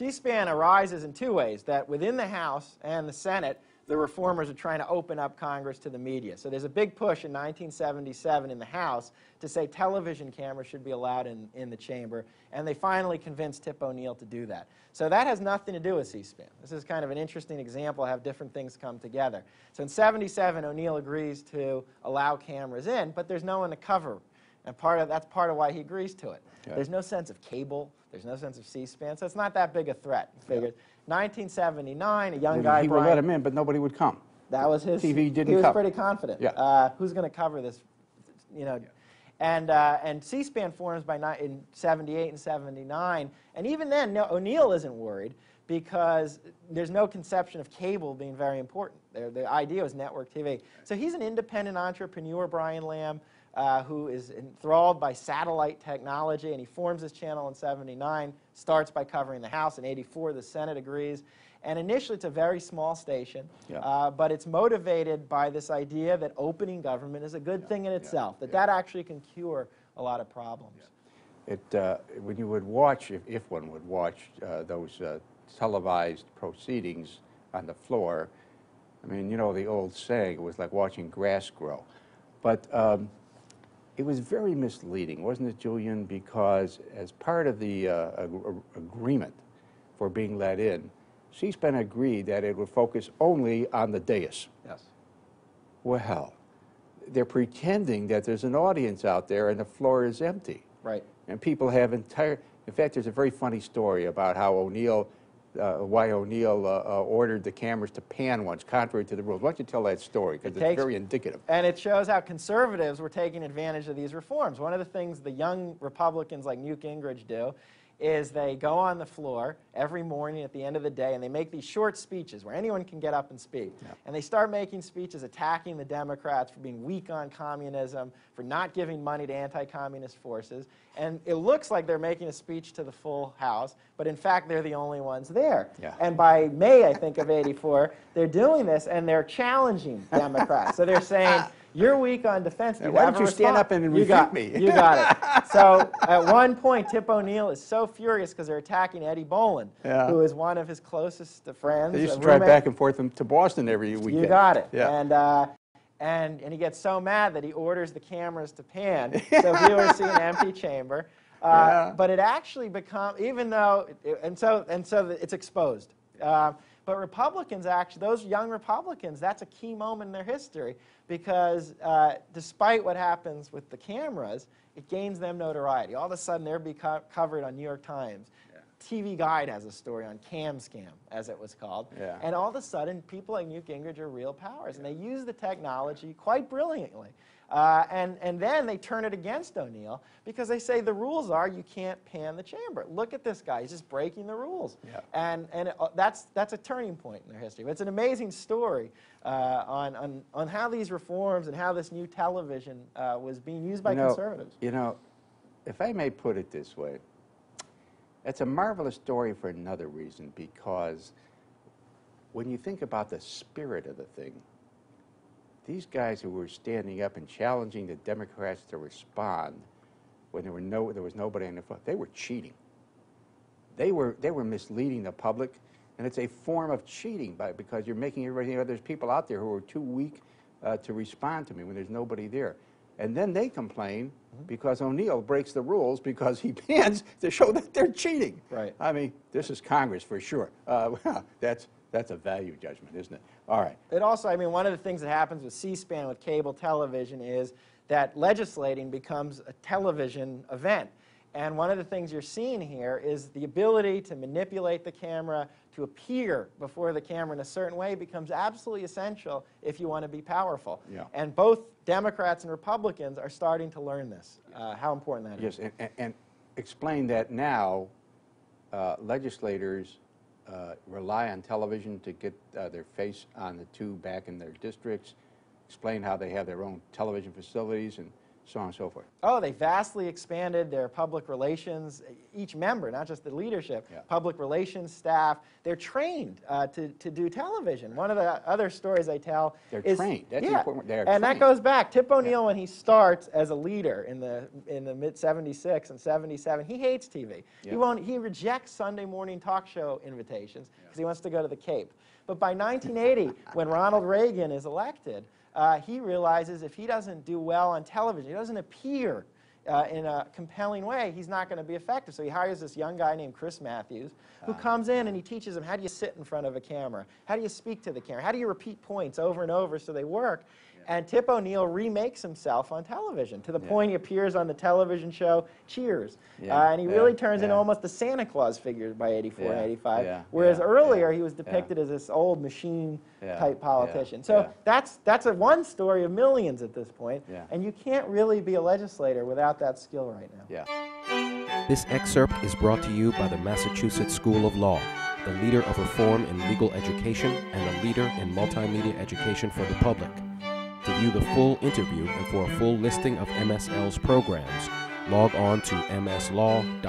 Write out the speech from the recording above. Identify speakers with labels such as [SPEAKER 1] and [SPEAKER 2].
[SPEAKER 1] C-SPAN arises in two ways, that within the House and the Senate, the reformers are trying to open up Congress to the media. So there's a big push in 1977 in the House to say television cameras should be allowed in, in the chamber, and they finally convinced Tip O'Neill to do that. So that has nothing to do with C-SPAN. This is kind of an interesting example of how different things come together. So in 77, O'Neill agrees to allow cameras in, but there's no one to cover and part of, that's part of why he agrees to it. Okay. There's no sense of cable. There's no sense of C-SPAN. So it's not that big a threat. Figured. Yeah. 1979, a young
[SPEAKER 2] he,
[SPEAKER 1] guy.
[SPEAKER 2] He
[SPEAKER 1] Brian,
[SPEAKER 2] would let him in, but nobody would come.
[SPEAKER 1] That was his.
[SPEAKER 2] TV didn't
[SPEAKER 1] He was
[SPEAKER 2] cover.
[SPEAKER 1] pretty confident.
[SPEAKER 2] Yeah.
[SPEAKER 1] Uh, who's going to cover this? You know. Yeah. And, uh, and C-SPAN forms by in 78 and 79. And even then, no, O'Neill isn't worried because there's no conception of cable being very important. The, the idea was network TV. So he's an independent entrepreneur, Brian Lamb uh, who is enthralled by satellite technology, and he forms this channel in 79, starts by covering the House. In 84, the Senate agrees. And initially, it's a very small station, yeah. uh, but it's motivated by this idea that opening government is a good yeah. thing in itself, yeah. that that actually can cure a lot of problems.
[SPEAKER 2] It, uh, when you would watch, if, if one would watch uh, those uh, televised proceedings on the floor, I mean, you know the old saying, it was like watching grass grow. But um, it was very misleading, wasn't it, Julian? Because as part of the uh, ag agreement for being let in, C-SPAN agreed that it would focus only on the dais.
[SPEAKER 1] Yes.
[SPEAKER 2] Well, they're pretending that there's an audience out there and the floor is empty.
[SPEAKER 1] Right.
[SPEAKER 2] And people have entire, in fact, there's a very funny story about how O'Neill uh, why O'Neill uh, uh, ordered the cameras to pan once, contrary to the rules. Why don't you tell that story, because it it's very indicative.
[SPEAKER 1] And it shows how conservatives were taking advantage of these reforms. One of the things the young Republicans like Newt Gingrich do is they go on the floor every morning at the end of the day and they make these short speeches where anyone can get up and speak. Yeah. And they start making speeches attacking the Democrats for being weak on communism, for not giving money to anti-communist forces. And it looks like they're making a speech to the full House, but in fact they're the only ones there.
[SPEAKER 2] Yeah.
[SPEAKER 1] And by May, I think, of 84, they're doing this and they're challenging Democrats. so they're saying, you're weak on defense.
[SPEAKER 2] You why don't you stand up and refute
[SPEAKER 1] got,
[SPEAKER 2] me?
[SPEAKER 1] you got it. So at one point, Tip O'Neill is so furious because they're attacking Eddie Boland,
[SPEAKER 2] yeah.
[SPEAKER 1] who is one of his closest friends.
[SPEAKER 2] They used to drive back and forth to Boston every weekend.
[SPEAKER 1] You got it.
[SPEAKER 2] Yeah.
[SPEAKER 1] And, uh, and, and he gets so mad that he orders the cameras to pan so viewers see an empty chamber. Uh, yeah. But it actually becomes, even though, it, and so, and so it's exposed. Uh, but Republicans actually, those young Republicans, that's a key moment in their history because uh, despite what happens with the cameras, it gains them notoriety. All of a sudden, they're being co covered on New York Times. TV Guide has a story on Cam Scam, as it was called.
[SPEAKER 2] Yeah.
[SPEAKER 1] And all of a sudden, people like Newt Gingrich are real powers, yeah. and they use the technology quite brilliantly. Uh, and, and then they turn it against O'Neill because they say the rules are you can't pan the chamber. Look at this guy. He's just breaking the rules.
[SPEAKER 2] Yeah.
[SPEAKER 1] And, and it, uh, that's, that's a turning point in their history. But it's an amazing story uh, on, on, on how these reforms and how this new television uh, was being used by
[SPEAKER 2] you know,
[SPEAKER 1] conservatives.
[SPEAKER 2] You know, if I may put it this way, it's a marvelous story for another reason because when you think about the spirit of the thing, these guys who were standing up and challenging the Democrats to respond when there, were no, there was nobody in the front, they were cheating. They were, they were misleading the public, and it's a form of cheating by, because you're making everybody think there's people out there who are too weak uh, to respond to me when there's nobody there. And then they complain mm -hmm. because O'Neill breaks the rules because he bans to show that they're cheating.
[SPEAKER 1] Right.
[SPEAKER 2] I mean, this is Congress for sure. Uh, that's, that's a value judgment, isn't it? All right.
[SPEAKER 1] It also, I mean, one of the things that happens with C-SPAN, with cable television, is that legislating becomes a television event. And one of the things you're seeing here is the ability to manipulate the camera, to appear before the camera in a certain way becomes absolutely essential if you want to be powerful.
[SPEAKER 2] Yeah.
[SPEAKER 1] And both Democrats and Republicans are starting to learn this, uh, how important that
[SPEAKER 2] yes,
[SPEAKER 1] is.
[SPEAKER 2] Yes, and, and, explain that now uh, legislators uh, rely on television to get uh, their face on the tube back in their districts, explain how they have their own television facilities and so on and so forth.
[SPEAKER 1] Oh, they vastly expanded their public relations, each member, not just the leadership,
[SPEAKER 2] Yeah.
[SPEAKER 1] public relations staff. They're trained uh, to, to do television. One of the other stories I tell
[SPEAKER 2] They're
[SPEAKER 1] is,
[SPEAKER 2] trained. That's
[SPEAKER 1] yeah,
[SPEAKER 2] important. They're
[SPEAKER 1] and that goes back. Tip O'Neill, when he starts as a leader in the in the mid '76 and '77, he hates TV.
[SPEAKER 2] Yeah.
[SPEAKER 1] He won't. He rejects Sunday morning talk show invitations because he wants to go to the Cape. But by 1980, when Ronald Reagan is elected, uh, he realizes if he doesn't do well on television, he doesn't appear uh, in a compelling way, he's not going to be effective. So he hires this young guy named Chris Matthews, who comes in and he teaches him how do you sit in front of a camera, how do you speak to the camera, how do you repeat points over and over so they work. And Tip O'Neill remakes himself on television to the
[SPEAKER 2] Yeah.
[SPEAKER 1] point he appears on the television show Cheers.
[SPEAKER 2] Yeah,
[SPEAKER 1] Uh, and he
[SPEAKER 2] yeah,
[SPEAKER 1] really turns into almost the Santa Claus figure by 84 and 85.
[SPEAKER 2] yeah,
[SPEAKER 1] whereas
[SPEAKER 2] yeah,
[SPEAKER 1] earlier
[SPEAKER 2] yeah,
[SPEAKER 1] he was
[SPEAKER 2] yeah.
[SPEAKER 1] depicted as this old machine
[SPEAKER 2] Yeah,
[SPEAKER 1] type
[SPEAKER 2] yeah,
[SPEAKER 1] politician. So
[SPEAKER 2] yeah.
[SPEAKER 1] that's, that's a one story of millions at this point.
[SPEAKER 2] Yeah.
[SPEAKER 1] And you can't really be a legislator without that skill right now.
[SPEAKER 2] Yeah.
[SPEAKER 3] This excerpt is brought to you by the Massachusetts School of Law, the leader of reform in legal education and a leader in multimedia education for the public. To view the full interview and for a full listing of MSL's programs, log on to mslaw.edu.